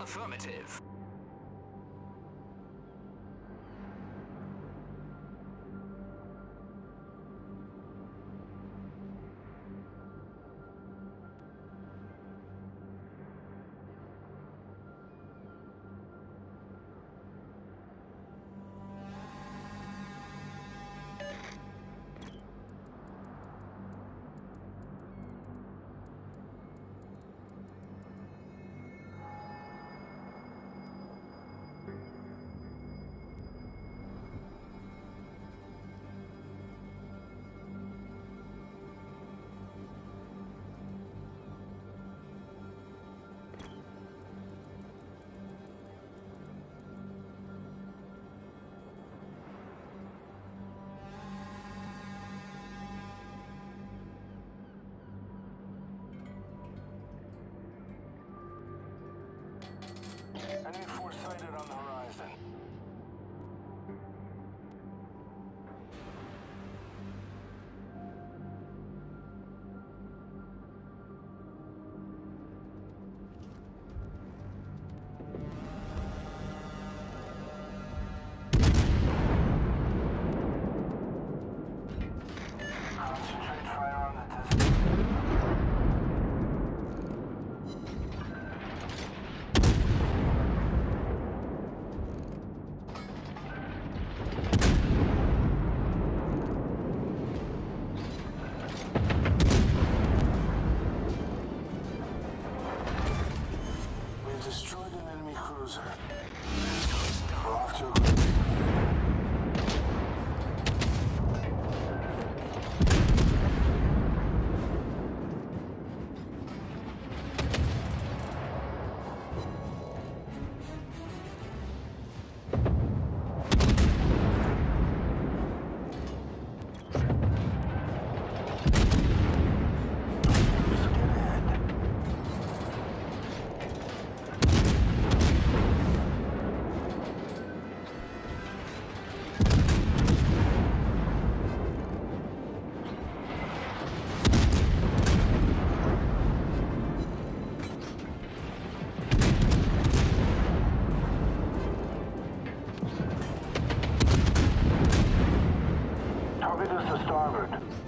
Affirmative. Starboard.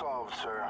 Solved, sir.